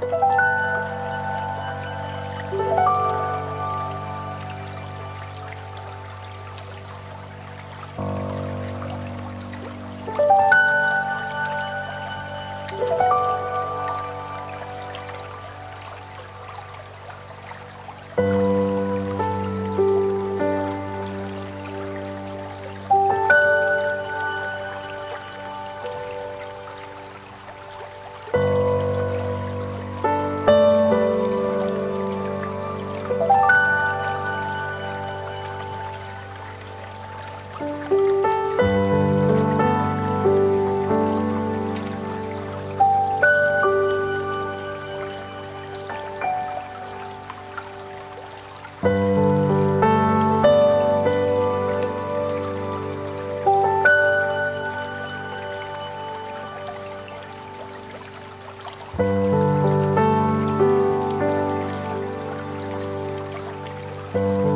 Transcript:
Bye. 아!